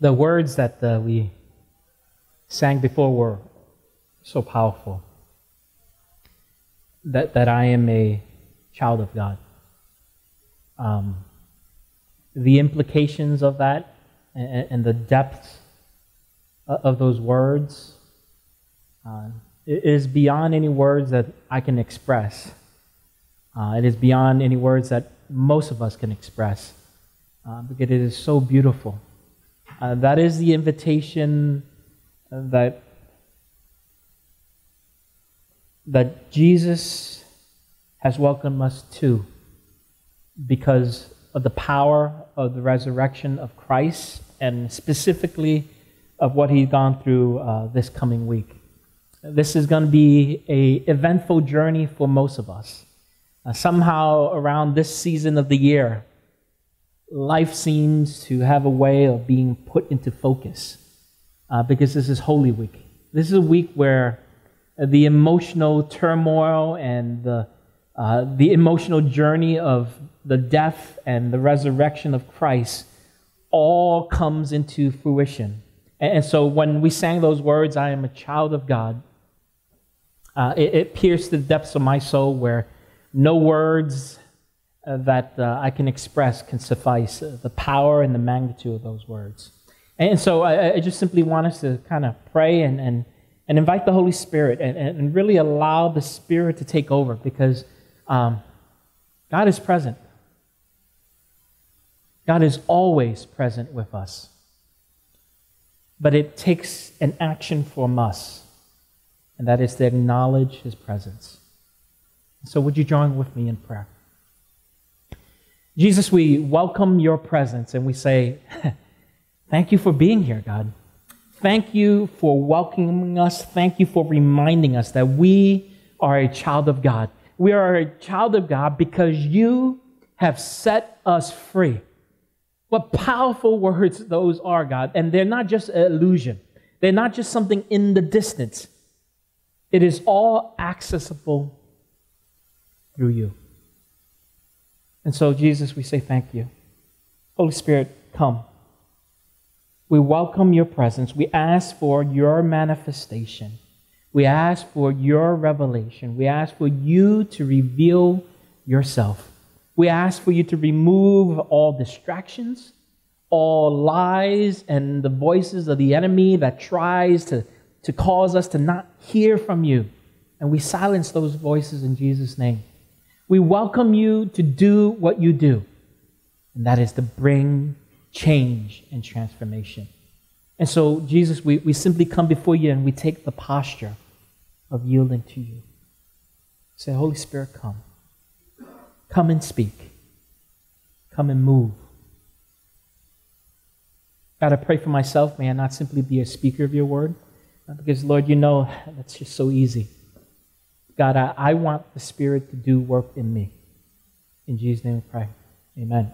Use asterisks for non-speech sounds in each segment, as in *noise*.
The words that uh, we sang before were so powerful. That, that I am a child of God. Um, the implications of that and, and the depth of those words uh, is beyond any words that I can express. Uh, it is beyond any words that most of us can express uh, because it is so beautiful. Uh, that is the invitation that that Jesus has welcomed us to because of the power of the resurrection of Christ and specifically of what he's gone through uh, this coming week. This is going to be a eventful journey for most of us. Uh, somehow around this season of the year, life seems to have a way of being put into focus uh, because this is Holy Week. This is a week where the emotional turmoil and the, uh, the emotional journey of the death and the resurrection of Christ all comes into fruition. And, so when we sang those words, I am a child of God, uh, it, it, pierced the depths of my soul where no words uh, that uh, I can express can suffice uh, the power and the magnitude of those words. And so I, I just simply want us to kind of pray and, and, and invite the Holy Spirit and, and really allow the Spirit to take over because um, God is present. God is always present with us. But it takes an action from us and that is to acknowledge his presence. So, would you join with me in prayer? Jesus, we welcome your presence and we say, *laughs* Thank you for being here, God. Thank you for welcoming us. Thank you for reminding us that we are a child of God. We are a child of God because you have set us free. What powerful words those are, God. And they're not just an illusion, they're not just something in the distance. It is all accessible through you. And so, Jesus, we say thank you. Holy Spirit, come. We welcome your presence. We ask for your manifestation. We ask for your revelation. We ask for you to reveal yourself. We ask for you to remove all distractions, all lies, and the voices of the enemy that tries to to cause us to not hear from you. And we silence those voices in Jesus' name. We welcome you to do what you do, and that is to bring change and transformation. And so, Jesus, we, we simply come before you and we take the posture of yielding to you. Say, Holy Spirit, come. Come and speak. Come and move. God, I pray for myself. May I not simply be a speaker of your word because, Lord, you know that's just so easy. God, I, I want the Spirit to do work in me. In Jesus' name we pray. Amen.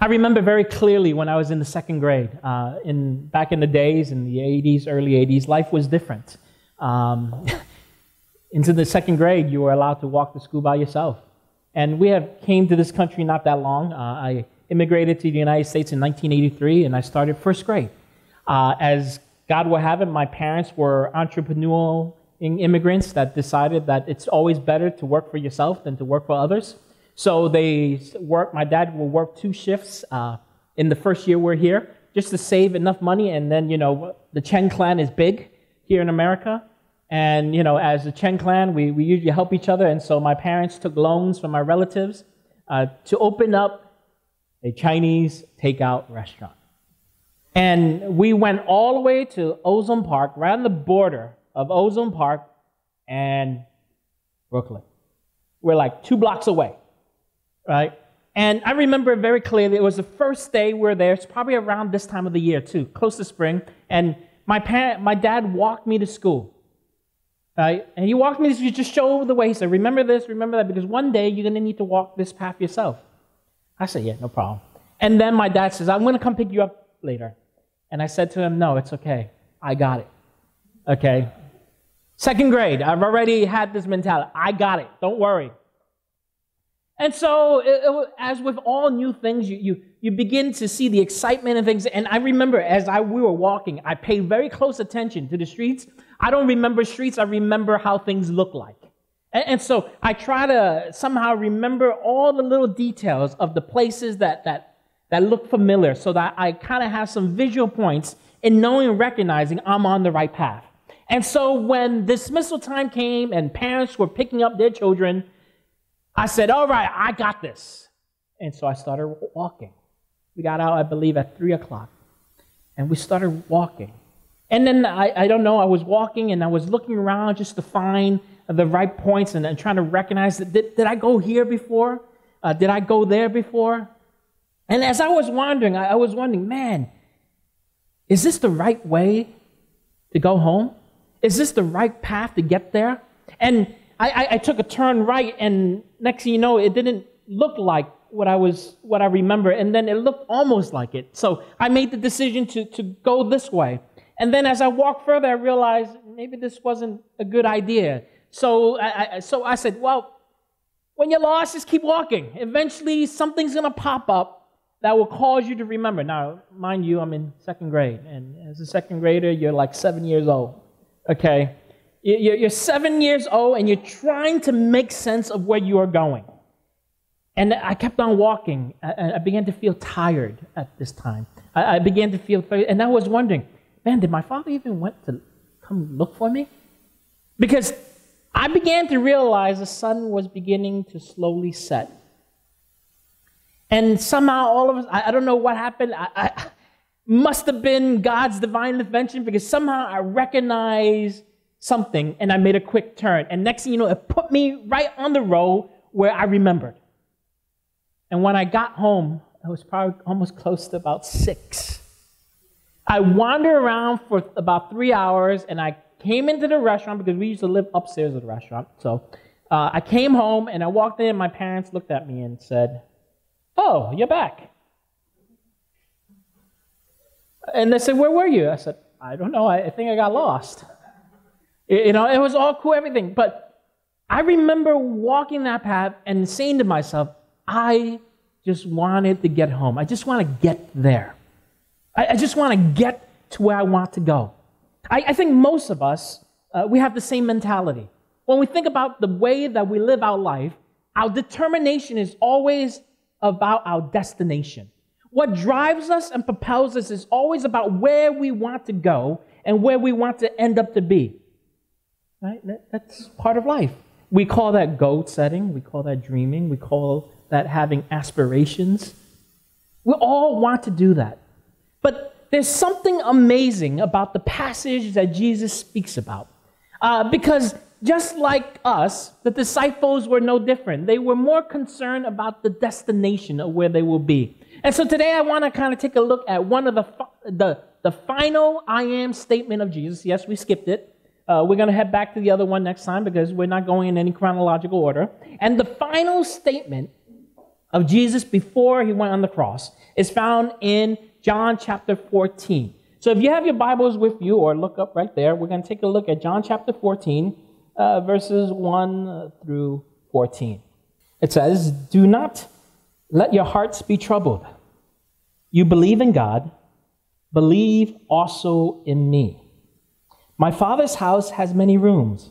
I remember very clearly when I was in the second grade. Uh, in, back in the days, in the 80s, early 80s, life was different. Um, *laughs* into the second grade, you were allowed to walk to school by yourself. And we have came to this country not that long. Uh, I immigrated to the United States in 1983, and I started first grade. Uh, as God would have it, my parents were entrepreneurial immigrants that decided that it's always better to work for yourself than to work for others. So they work, my dad will work two shifts uh, in the first year we're here just to save enough money. And then, you know, the Chen clan is big here in America. And, you know, as the Chen clan, we, we usually help each other. And so my parents took loans from my relatives uh, to open up a Chinese takeout restaurant. And we went all the way to Ozone Park, right on the border of Ozone Park and Brooklyn. We're like two blocks away, right? And I remember very clearly, it was the first day we were there. It's probably around this time of the year, too, close to spring. And my, parent, my dad walked me to school. Right? And he walked me to just show the way. He said, Remember this, remember that, because one day you're going to need to walk this path yourself. I said, Yeah, no problem. And then my dad says, I'm going to come pick you up later. And I said to him, No, it's okay. I got it. Okay? Second grade, I've already had this mentality. I got it. Don't worry. And so, it, it, as with all new things, you, you, you begin to see the excitement and things. And I remember as I, we were walking, I paid very close attention to the streets. I don't remember streets, I remember how things look like. And, and so I try to somehow remember all the little details of the places that, that, that look familiar so that I kind of have some visual points in knowing and recognizing I'm on the right path. And so when dismissal time came and parents were picking up their children, I said, All right, I got this. And so I started walking. We got out, I believe, at 3 o'clock. And we started walking. And then I, I don't know, I was walking and I was looking around just to find the right points and, and trying to recognize that did, did I go here before? Uh, did I go there before? And as I was wandering, I, I was wondering, man, is this the right way to go home? Is this the right path to get there? And I, I, I took a turn right, and next thing you know, it didn't look like what I was what I remember, and then it looked almost like it. So I made the decision to, to go this way. And then as I walked further, I realized maybe this wasn't a good idea. So I, I, so I said, well, when you're lost, just keep walking. Eventually, something's going to pop up that will cause you to remember. Now, mind you, I'm in second grade, and as a second grader, you're like seven years old. Okay? You're seven years old, and you're trying to make sense of where you are going. And I kept on walking. And I began to feel tired at this time. I began to feel, and I was wondering, man, did my father even want to come look for me? Because I began to realize the sun was beginning to slowly set. And somehow, all of us, I, I don't know what happened. I, I, must have been God's divine intervention because somehow I recognized something and I made a quick turn. And next thing you know, it put me right on the road where I remembered. And when I got home, it was probably almost close to about six. I wandered around for about three hours and I came into the restaurant because we used to live upstairs of the restaurant. So uh, I came home and I walked in, my parents looked at me and said, Oh, you're back. And they said, Where were you? I said, I don't know. I, think I got lost. You know, it was all cool, everything. But I remember walking that path and saying to myself, I just wanted to get home. I just want to get there. I, I just want to get to where I want to go. I, I think most of us, uh, we have the same mentality. When we think about the way that we live our life, our determination is always about our destination. What drives us and propels us is always about where we want to go and where we want to end up to be. Right? That's part of life. We call that goal setting, we call that dreaming, we call that having aspirations. We all want to do that. But there's something amazing about the passage that Jesus speaks about. Uh, because just like us, the disciples were no different. They were more concerned about the destination of where they will be. And so today I want to kind of take a look at one of the, the, the final I am statement of Jesus. Yes, we skipped it. Uh, we're going to head back to the other one next time because we're not going in any chronological order. And the final statement of Jesus before he went on the cross is found in John chapter 14. So if you have your Bibles with you or look up right there, we're going to take a look at John chapter 14, uh, verses 1 through 14. It says, Do not let your hearts be troubled. You believe in God, believe also in me. My Father's house has many rooms.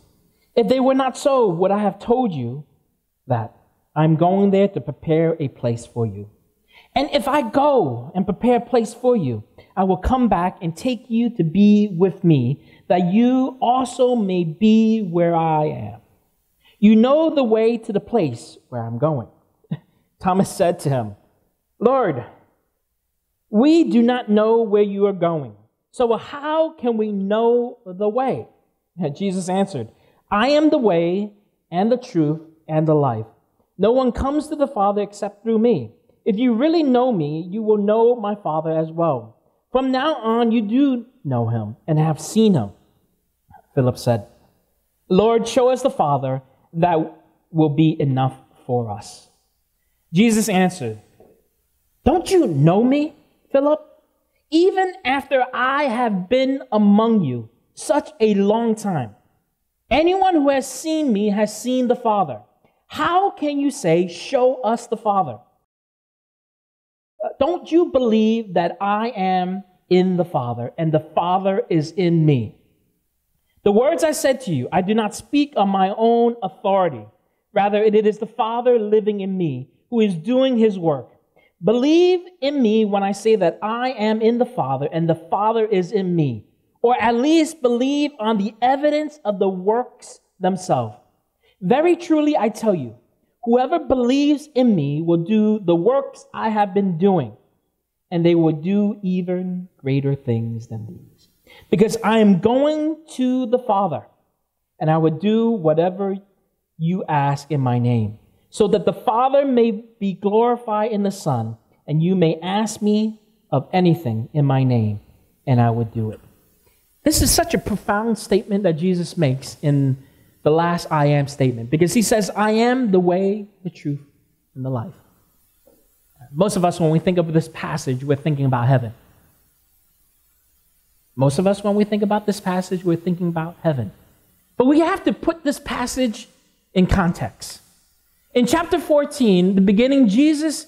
If they were not so, would I have told you that I'm going there to prepare a place for you? And if I go and prepare a place for you, I will come back and take you to be with me, that you also may be where I am. You know the way to the place where I'm going. Thomas said to him, Lord, we do not know where you are going. So how can we know the way? And Jesus answered, I am the way and the truth and the life. No one comes to the Father except through me. If you really know me, you will know my Father as well. From now on, you do know him and have seen him. Philip said, Lord, show us the Father. That will be enough for us. Jesus answered, Don't you know me, Philip? Even after I have been among you such a long time, anyone who has seen me has seen the Father. How can you say, Show us the Father? Uh, don't you believe that I am in the Father and the Father is in me? The words I said to you, I do not speak on my own authority. Rather, it is the Father living in me who is doing his work. Believe in me when I say that I am in the Father and the Father is in me. Or at least believe on the evidence of the works themselves. Very truly, I tell you, whoever believes in me will do the works I have been doing, and they will do even greater things than these. Because I am going to the Father, and I will do whatever you ask in my name, so that the Father may be glorified in the Son, and you may ask me of anything in my name, and I will do it. This is such a profound statement that Jesus makes in the last I am statement because he says, I am the way, the truth, and the life. Most of us, when we think of this passage, we're thinking about heaven. Most of us, when we think about this passage, we're thinking about heaven. But we have to put this passage in context. In chapter 14, the beginning, Jesus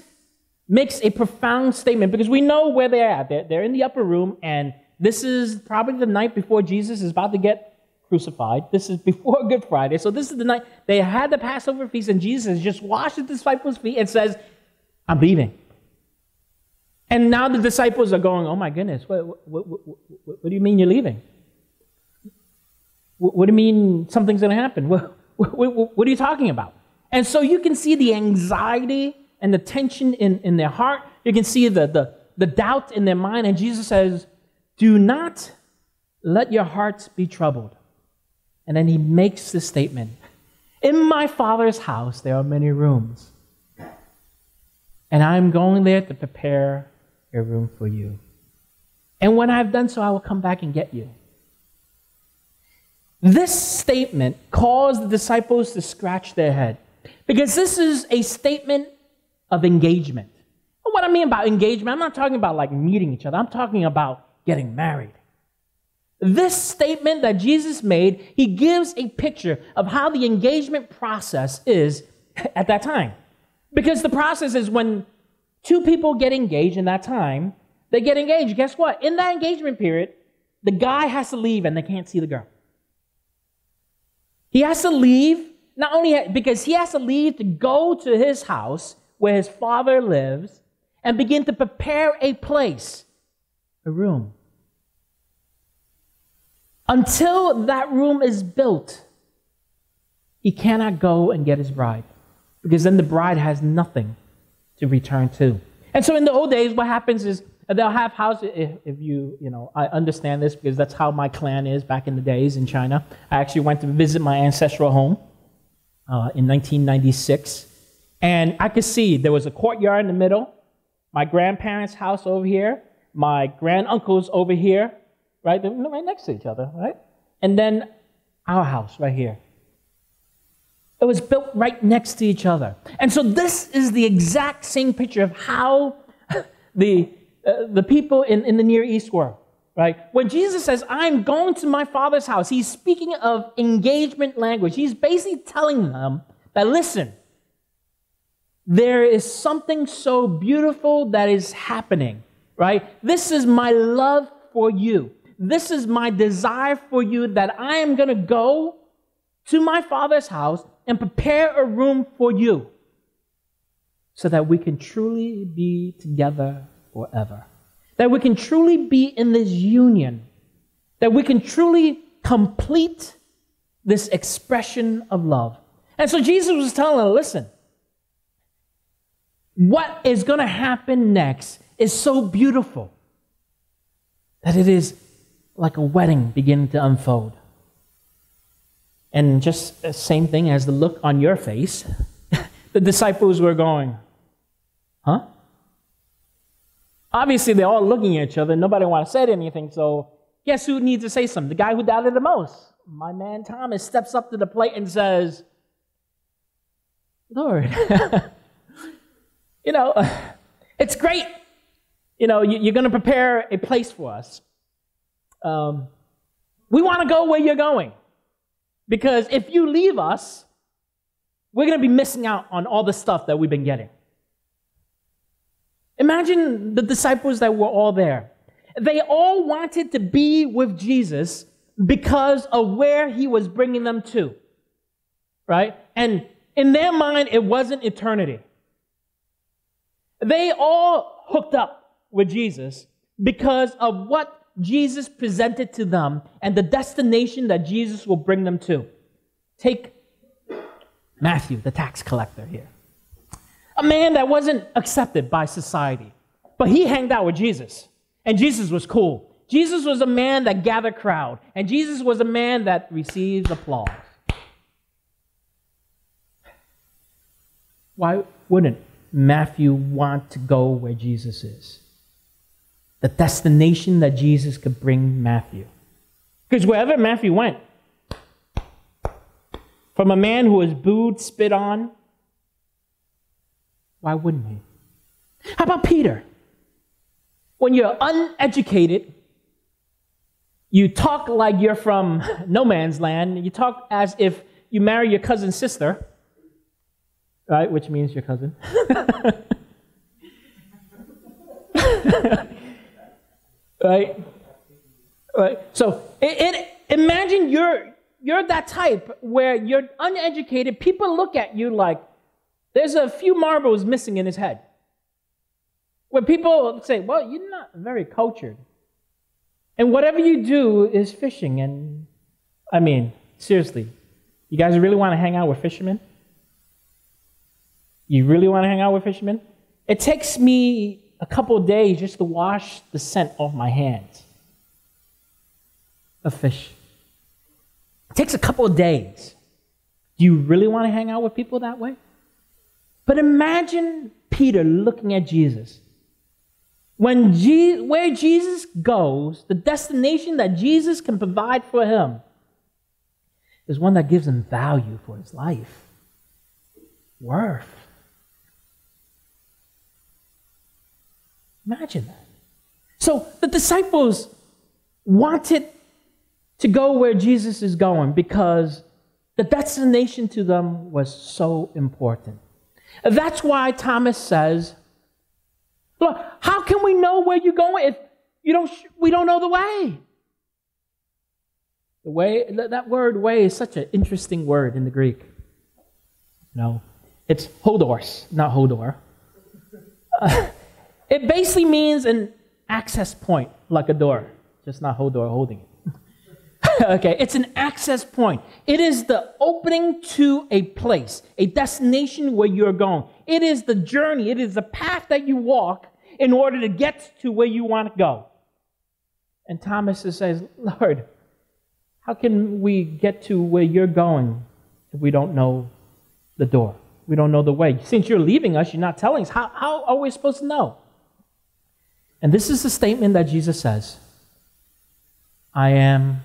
makes a profound statement because we know where they're at. They're, they're in the upper room, and this is probably the night before Jesus is about to get crucified. This is before *laughs* Good Friday. So this is the night they had the Passover feast, and Jesus just washed the disciples' feet and says, I'm leaving. And now the disciples are going, Oh my goodness, what, what, what, what do you mean you're leaving? What, do you mean something's going to happen? *laughs* What, are you talking about? And so you can see the anxiety and the tension in, in their heart. You can see the, the, the doubt in their mind. And Jesus says, Do not let your hearts be troubled. And then he makes this statement In my Father's house, there are many rooms. And I'm going there to prepare a room for you. And when I've done so, I will come back and get you. This statement caused the disciples to scratch their head because this is a statement of engagement. And what I mean about engagement, I'm not talking about like meeting each other, I'm talking about getting married. This statement that Jesus made, he gives a picture of how the engagement process is *laughs* at that time. Because the process is when two people get engaged in that time, they get engaged. Guess what? In that engagement period, the guy has to leave and they can't see the girl. He has to leave, not only because he has to leave to go to his house where his father lives and begin to prepare a place, a room until that room is built, he cannot go and get his bride because then the bride has nothing to return to. And so in the old days, what happens is they'll have houses. If, you, you know, I understand this because that's how my clan is back in the days in China. I actually went to visit my ancestral home uh, in 1996, and I could see there was a courtyard in the middle, my grandparents' house over here, my granduncles over here, right? They're right next to each other, right? And then our house right here. It was built right next to each other. And so this is the exact same picture of how *laughs* the, uh, the people in, in the Near East were, right? When Jesus says, I'm going to my father's house, he's speaking of engagement language. He's basically telling them that, listen, there is something so beautiful that is happening, right? This is my love for you. This is my desire for you that I am going to go to my Father's house and prepare a room for you so that we can truly be together forever. That we can truly be in this union. That we can truly complete this expression of love. And so Jesus was telling them listen, what is going to happen next is so beautiful that it is like a wedding beginning to unfold. And just the same thing as the look on your face, *laughs* the disciples were going, huh? Obviously, they're all looking at each other. Nobody want to say anything. So, guess who needs to say something? The guy who doubted the most. My man Thomas steps up to the plate and says, Lord, *laughs* you know, *sighs* it's great. You know, you're going to prepare a place for us. Um, we want to go where you're going. Because if you leave us, we're going to be missing out on all the stuff that we've been getting. Imagine the disciples that were all there. They all wanted to be with Jesus because of where he was bringing them to. Right? And in their mind, it wasn't eternity. They all hooked up with Jesus because of what Jesus presented to them and the destination that Jesus will bring them to. Take Matthew, the tax collector, here. A man that wasn't accepted by society, but he hanged out with Jesus, and Jesus was cool. Jesus was a man that gathered crowd, and Jesus was a man that receives applause. Why wouldn't Matthew want to go where Jesus is? The destination that Jesus could bring Matthew. Because wherever Matthew went, from a man who was booed, spit on, why wouldn't he? How about Peter? When you're uneducated, you talk like you're from no man's land. You talk as if you marry your cousin's sister, right? Which means your cousin. *laughs* right? Right. So it, it, imagine you're you're that type where you're uneducated. People look at you like there's a few marbles missing in his head. Where people say, "Well, you're not very cultured," and whatever you do is fishing. And I mean, seriously, you guys really want to hang out with fishermen? You really want to hang out with fishermen? It takes me a couple days just to wash the scent off my hands of fish. It takes a couple of days. Do you really want to hang out with people that way? But imagine Peter looking at Jesus. When Je- where Jesus goes, the destination that Jesus can provide for him is one that gives him value for his life, worth. Imagine that. So the disciples wanted to go where Jesus is going because the destination to them was so important. That's why Thomas says, Look, how can we know where you're going if you don't, we don't know the way? The way, that word way is such an interesting word in the Greek. No, it's hodos, not hodor. Uh, *laughs* it basically means an access point, like a door, just not hodor holding it. *laughs* okay, it's an access point. It is the opening to a place, a destination where you're going. It is the journey, it is the path that you walk in order to get to where you want to go. And Thomas says, Lord, how can we get to where you're going if we don't know the door? We don't know the way. Since you're leaving us, you're not telling us. How, how are we supposed to know? And this is the statement that Jesus says I am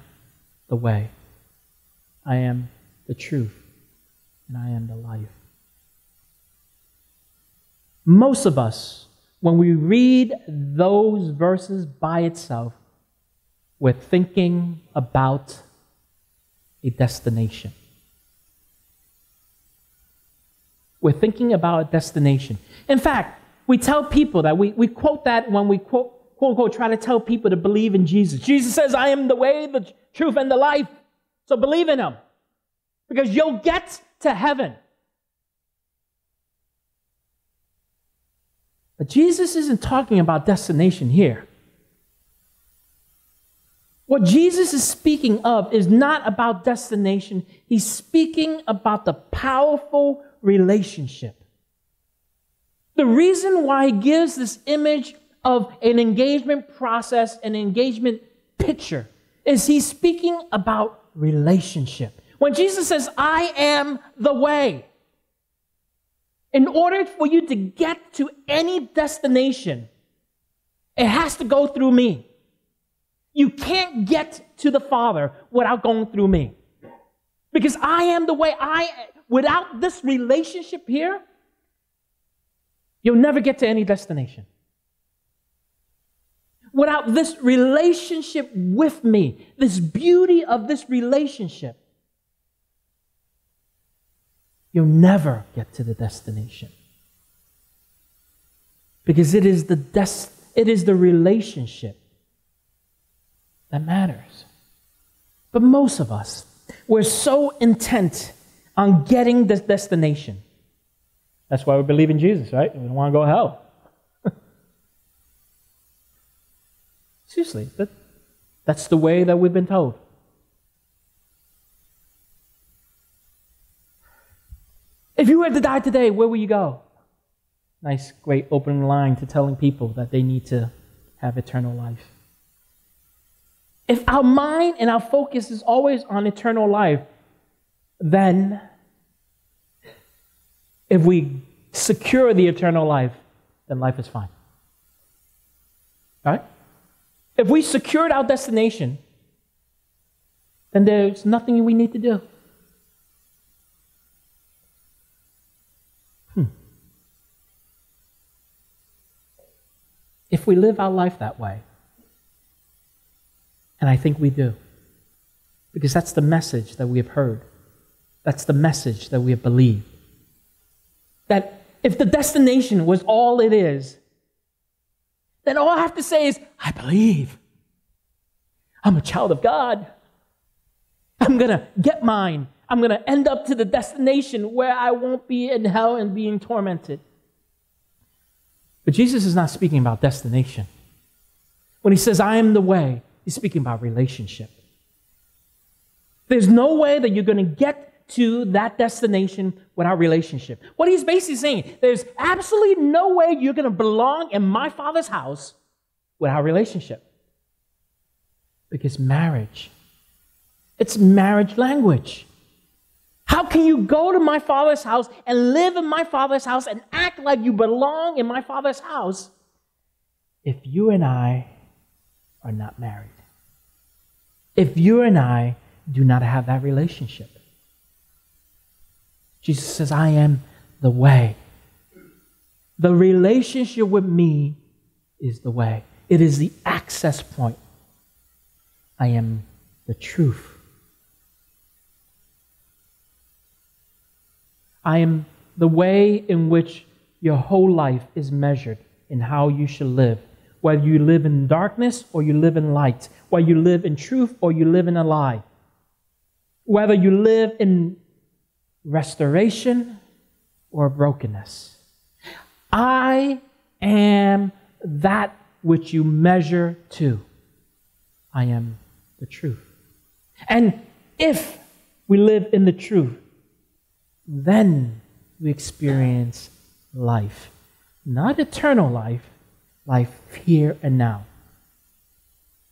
the way. I am the truth. And I am the life. Most of us, when we read those verses by itself, we're thinking about a destination. We're thinking about a destination. In fact, we tell people that we, we quote that when we quote quote unquote, try to tell people to believe in Jesus. Jesus says, I am the way, the truth, and the life. So believe in him because you'll get to heaven. But Jesus isn't talking about destination here. What Jesus is speaking of is not about destination, he's speaking about the powerful relationship. The reason why he gives this image of an engagement process, an engagement picture, is he's speaking about relationship. When Jesus says, I am the way, in order for you to get to any destination, it has to go through me. You can't get to the Father without going through me. Because I am the way. I without this relationship here, you'll never get to any destination without this relationship with me, this beauty of this relationship, you'll never get to the destination. Because it is the, des- it is the relationship that matters. But most of us, we're so intent on getting this destination. That's why we believe in Jesus, right? We don't want to go to hell. Seriously, that, that's the way that we've been told. If you were to die today, where will you go? Nice, great opening line to telling people that they need to have eternal life. If our mind and our focus is always on eternal life, then if we secure the eternal life, then life is fine. Right? If we secured our destination, then there's nothing we need to do. Hmm. If we live our life that way, and I think we do, because that's the message that we have heard, that's the message that we have believed. That if the destination was all it is, then all I have to say is, I believe. I'm a child of God. I'm going to get mine. I'm going to end up to the destination where I won't be in hell and being tormented. But Jesus is not speaking about destination. When he says, I am the way, he's speaking about relationship. There's no way that you're going to get to that destination without relationship. What he's basically saying, there's absolutely no way you're going to belong in my father's house without relationship. Because marriage, it's marriage language. How can you go to my father's house and live in my father's house and act like you belong in my father's house if you and I are not married? If you and I do not have that relationship? Jesus says, I am the way. The relationship with me is the way, it is the access point. I am the truth. I am the way in which your whole life is measured in how you should live. Whether you live in darkness or you live in light, whether you live in truth or you live in a lie, whether you live in restoration or brokenness. I am that which you measure to. I am the truth. And if we live in the truth, then we experience life. Not eternal life, life here and now.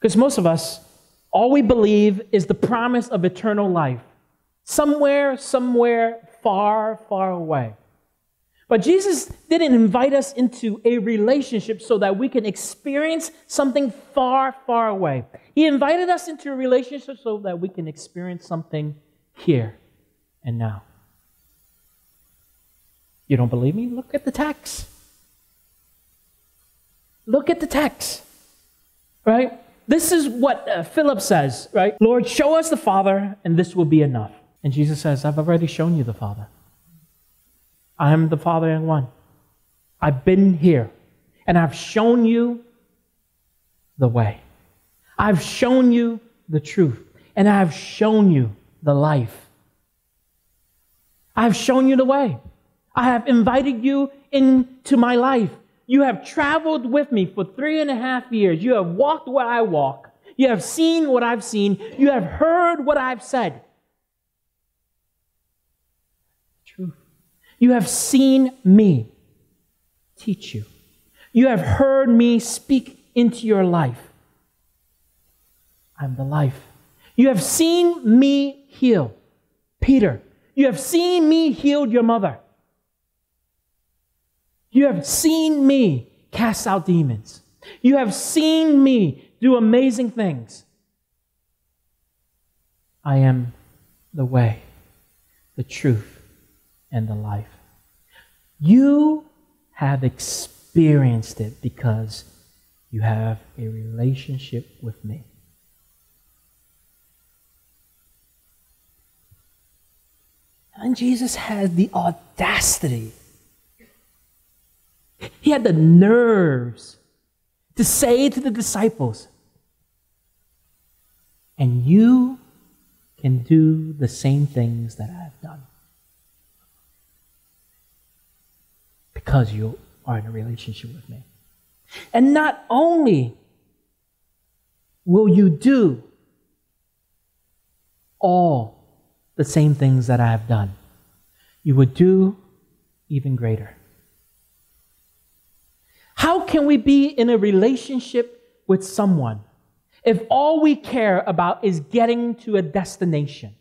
Because most of us, all we believe is the promise of eternal life somewhere, somewhere far, far away. But Jesus didn't invite us into a relationship so that we can experience something far, far away. He invited us into a relationship so that we can experience something here and now. You don't believe me? Look at the text. Look at the text. Right? This is what uh, Philip says, right? Lord, show us the Father, and this will be enough. And Jesus says, I've already shown you the Father. I am the Father in one. I've been here, and I've shown you the way. I've shown you the truth, and I've shown you the life. I've shown you the way. I have invited you into my life. You have traveled with me for three and a half years. You have walked where I walk. You have seen what I've seen. You have heard what I've said. You have seen me teach you. You have heard me speak into your life. I'm the life. You have seen me heal. Peter, you have seen me heal your mother. You have seen me cast out demons. You have seen me do amazing things. I am the way, the truth, and the life. You have experienced it because you have a relationship with me. And Jesus had the audacity, he had the nerves to say to the disciples, and you can do the same things that I have done. Because you are in a relationship with me. And not only will you do all the same things that I have done, you would do even greater. How can we be in a relationship with someone if all we care about is getting to a destination?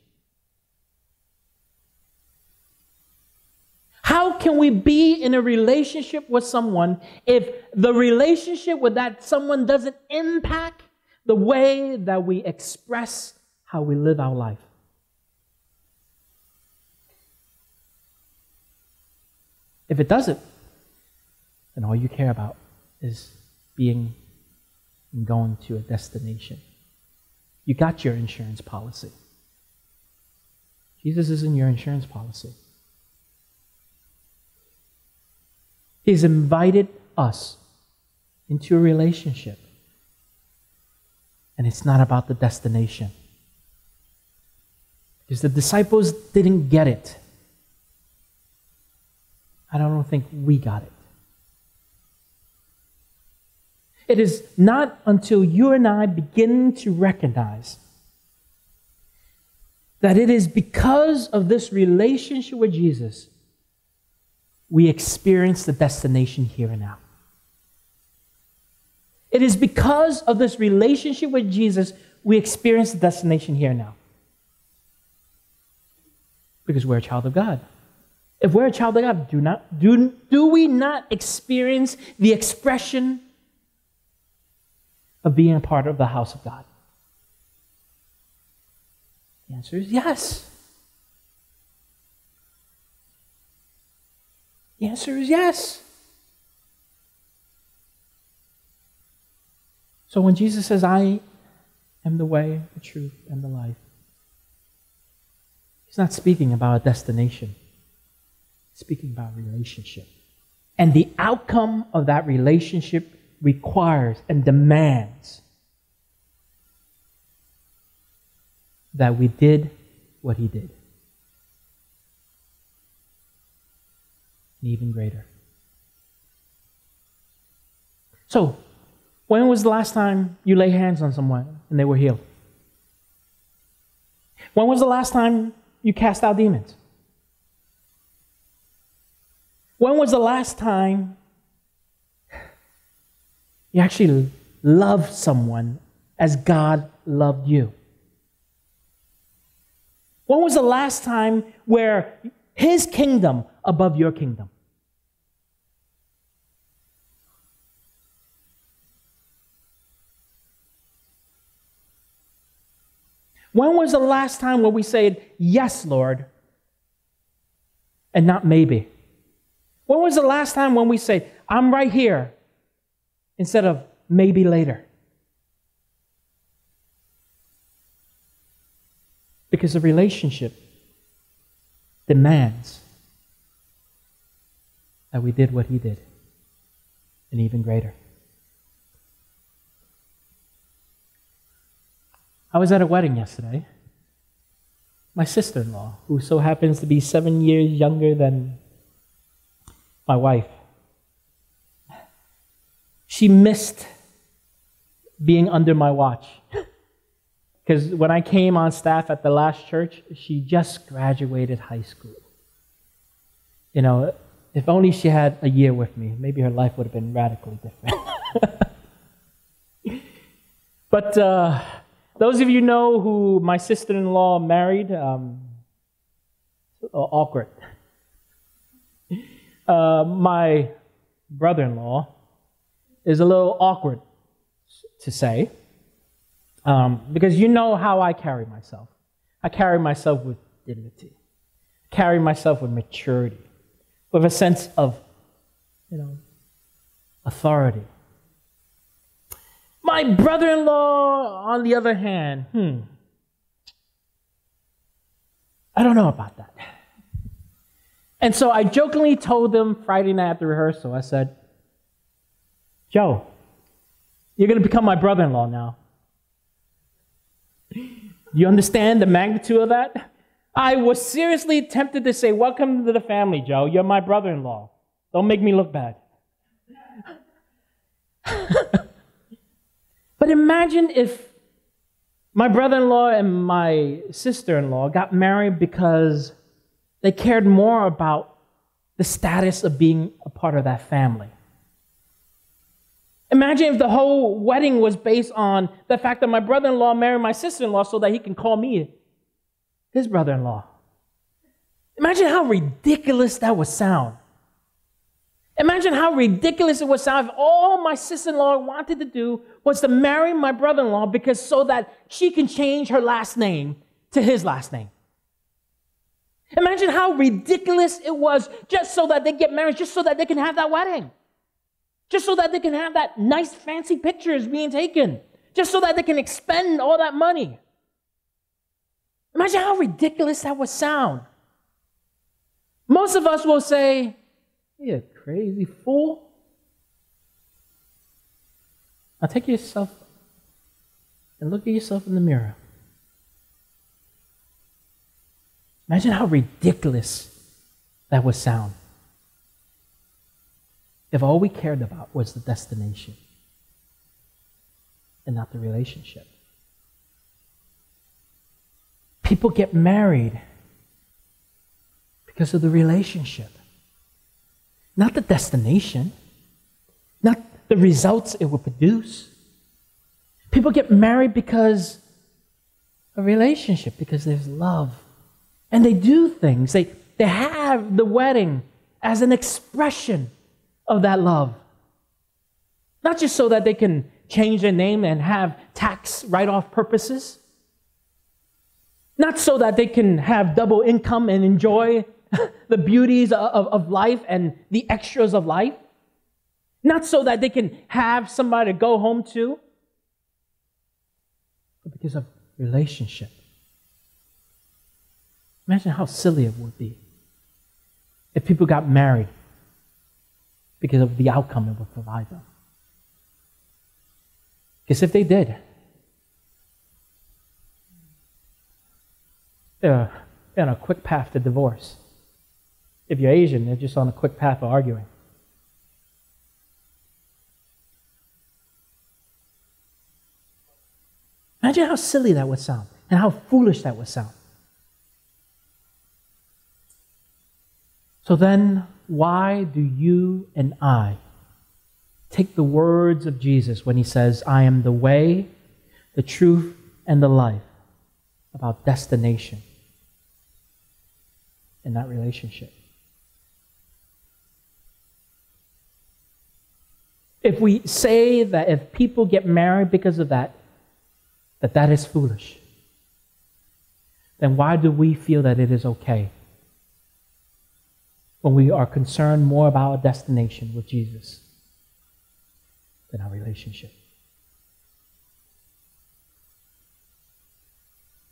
How can we be in a relationship with someone if the relationship with that someone doesn't impact the way that we express how we live our life? If it doesn't, then all you care about is being and going to a destination. You got your insurance policy. Jesus isn't your insurance policy. He's invited us into a relationship. And it's not about the destination. Because the disciples didn't get it. I don't think we got it. It is not until you and I begin to recognize that it is because of this relationship with Jesus we experience the destination here and now. It is because of this relationship with Jesus we experience the destination here and now. Because we're a child of God. If we're a child of God, do, not, do, do we not experience the expression of being a part of the house of God? The answer is yes. The answer is yes. So when Jesus says, I am the way, the truth, and the life, he's not speaking about a destination he's speaking about a relationship. And the outcome of that relationship requires and demands that we did what he did. And even greater. So, when was the last time you lay hands on someone and they were healed? When was the last time you cast out demons? When was the last time you actually loved someone as God loved you? When was the last time where his kingdom above your kingdom? When was the last time where we said, Yes, Lord, and not maybe? When was the last time when we say, I'm right here, instead of maybe later? Because the relationship demands that we did what he did, and even greater. I was at a wedding yesterday. My sister in law, who so happens to be seven years younger than my wife. She missed being under my watch. Because when I came on staff at the last church, she just graduated high school. You know, if only she had a year with me, maybe her life would have been radically different. *laughs* but uh, those of you know who my sister in law married, um, awkward *laughs* uh, my brother in law is a little awkward to say um, because you know how I carry myself. I carry myself with dignity, carry myself with maturity, with a sense of, you know, authority. My brother in law, on the other hand, hmm, I don't know about that. And so I jokingly told them Friday night at the rehearsal, I said, Joe, you're going to become my brother in law now. You understand the magnitude of that? I was seriously tempted to say, Welcome to the family, Joe. You're my brother in law. Don't make me look bad. *laughs* but imagine if my brother in law and my sister in law got married because they cared more about the status of being a part of that family. Imagine if the whole wedding was based on the fact that my brother in law married my sister in law so that he can call me his brother in law. Imagine how ridiculous that would sound. Imagine how ridiculous it would sound if all my sister in law wanted to do was to marry my brother in law because so that she can change her last name to his last name. Imagine how ridiculous it was just so that they get married, just so that they can have that wedding, just so that they can have that nice fancy pictures being taken, just so that they can expend all that money. Imagine how ridiculous that would sound. Most of us will say, You crazy fool. Now take yourself and look at yourself in the mirror. Imagine how ridiculous that would sound if all we cared about was the destination and not the relationship. People get married because of the relationship, not the destination, not the results it will produce. People get married because a relationship, because there's love and they do things. They, they have the wedding as an expression of that love. Not just so that they can change their name and have tax write off purposes. Not so that they can have double income and enjoy *laughs* the beauties of, of life and the extras of life. Not so that they can have somebody to go home to, but because of relationship. Imagine how silly it would be if people got married because of the outcome it would provide them. Because if they did, they're on a quick path to divorce. If you're Asian, they're just on a quick path of arguing. Imagine how silly that would sound and how foolish that would sound. So then, why do you and I take the words of Jesus when he says, I am the way, the truth, and the life about destination in that relationship? If we say that if people get married because of that, that that is foolish, then why do we feel that it is okay? When we are concerned more about our destination with Jesus than our relationship.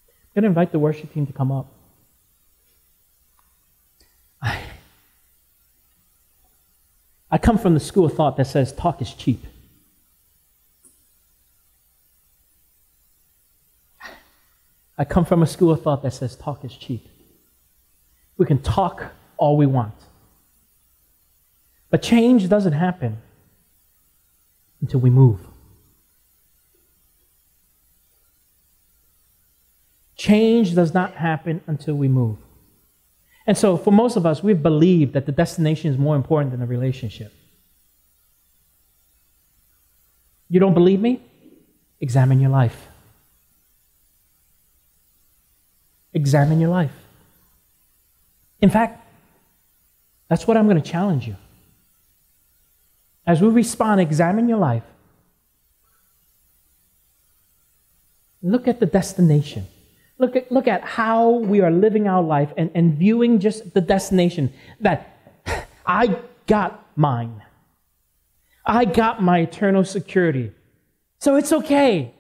I'm going to invite the worship team to come up. I, I come from the school of thought that says talk is cheap. I come from a school of thought that says talk is cheap. We can talk all we want. But change doesn't happen until we move. Change does not happen until we move. And so, for most of us, we've believed that the destination is more important than the relationship. You don't believe me? Examine your life. Examine your life. In fact, that's what I'm going to challenge you. As we respond, examine your life. Look at the destination. Look at, look at how we are living our life and, and viewing just the destination that I got mine. I got my eternal security. So it's okay.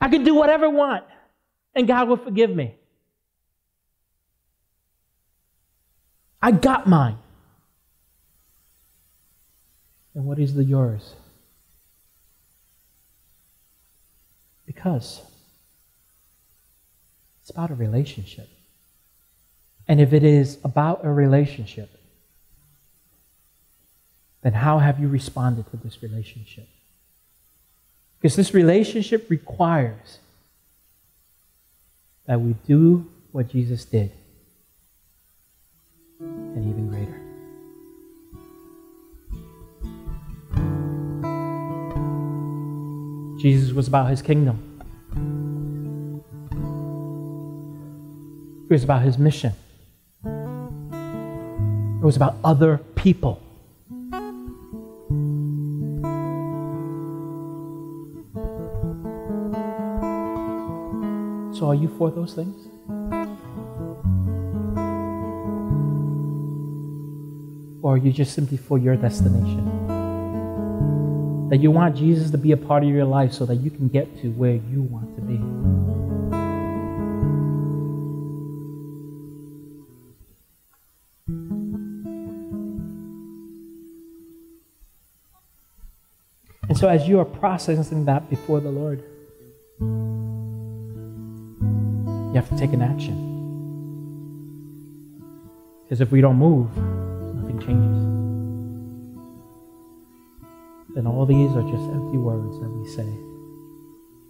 I can do whatever I want, and God will forgive me. I got mine. And what is the yours? Because it's about a relationship. And if it is about a relationship, then how have you responded to this relationship? Because this relationship requires that we do what Jesus did, and even greater. Jesus was about his kingdom. It was about his mission. It was about other people. So, are you for those things? Or you just simply for your destination? That you want Jesus to be a part of your life so that you can get to where you want to be. And so, as you are processing that before the Lord, you have to take an action. Because if we don't move, are just empty words that we say.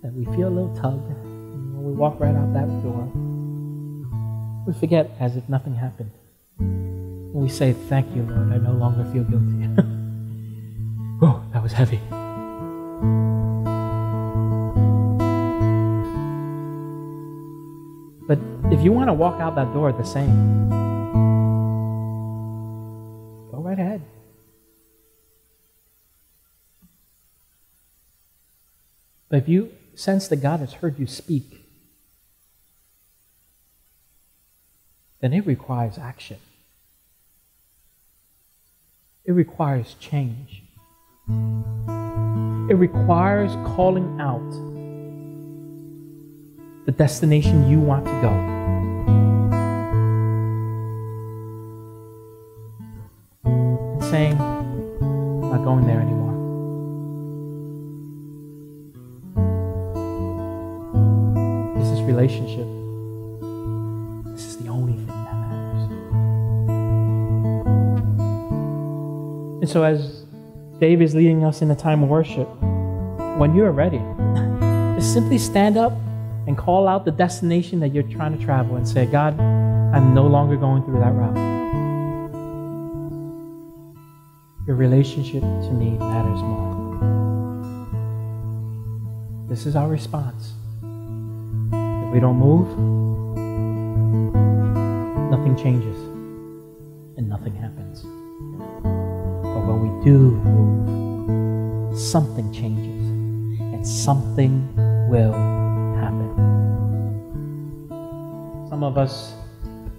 That we feel a little tug. And when we walk right out that door, we forget as if nothing happened. And we say, Thank you, Lord, I no longer feel guilty. *laughs* oh, that was heavy. But if you want to walk out that door the same, go right ahead. But if you sense that God has heard you speak, then it requires action. It requires change. It requires calling out the destination you want to go. Saying, I'm not going there anymore. Relationship. This is the only thing that matters. And so, as Dave is leading us in a time of worship, when you are ready, *laughs* just simply stand up and call out the destination that you're trying to travel and say, God, I'm no longer going through that route. Your relationship to me matters more. This is our response. We don't move, nothing changes and nothing happens. But when we do move, something changes and something will happen. Some of us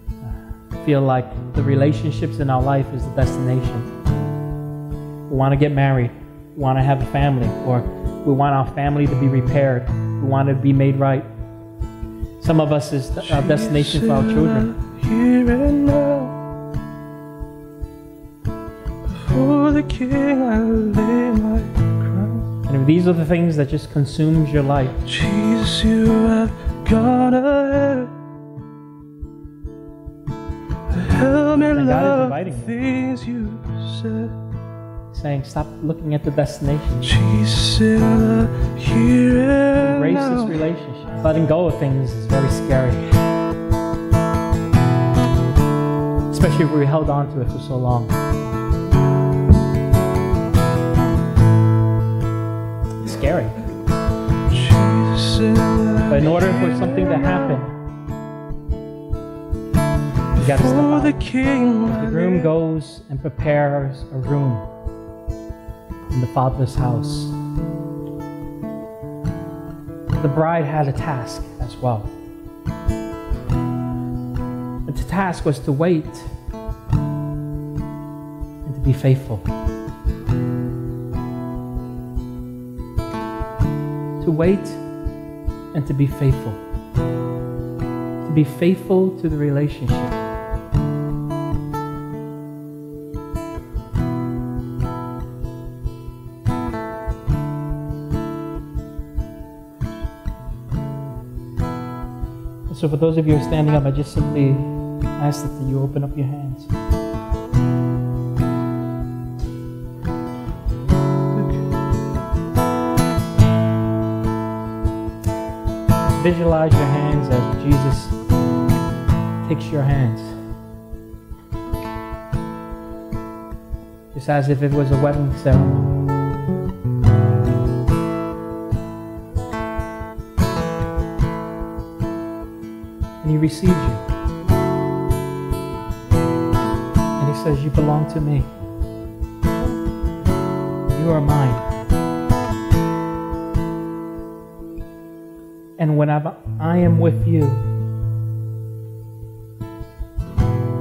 uh, feel like the relationships in our life is the destination. We want to get married, we want to have a family, or we want our family to be repaired, we want it to be made right. Some of us is our destination for our children. Here and now, before the King I lay my crown. And if these are the things that just consumes your life, Jesus, you have gone ahead. Help me And God is love the things you said. saying, stop looking at the destination. Jesus, here and Embrace this relationship. Letting go of things is very scary. Especially if we held on to it for so long. It's scary. In But in order for something to happen, you gotta step out. King The groom goes and prepares a room in the father's house. The bride had a task as well. And the task was to wait and to be faithful. To wait and to be faithful. To be faithful to the relationship. So, for those of you who are standing up, I just simply ask that you open up your hands. Visualize your hands as Jesus takes your hands. Just as if it was a wedding ceremony. Receives you. And he says, You belong to me. You are mine. And whenever I am with you,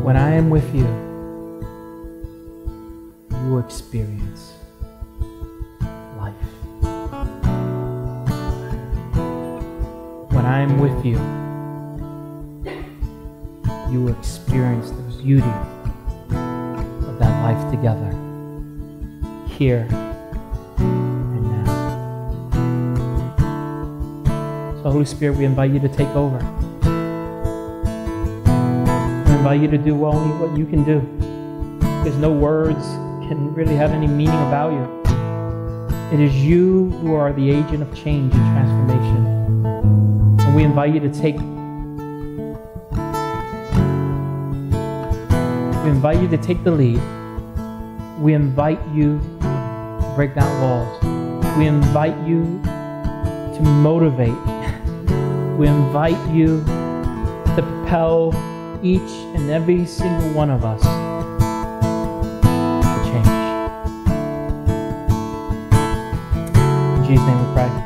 when I am with you, you experience life. When I am with you, you will experience the beauty of that life together, here and now. So, Holy Spirit, we invite you to take over. We invite you to do only what you can do. Because no words can really have any meaning about you. It is you who are the agent of change and transformation. And we invite you to take We invite you to take the lead. We invite you to break down walls. We invite you to motivate. *laughs* We invite you to propel each and every single one of us to change. In Jesus' name we pray.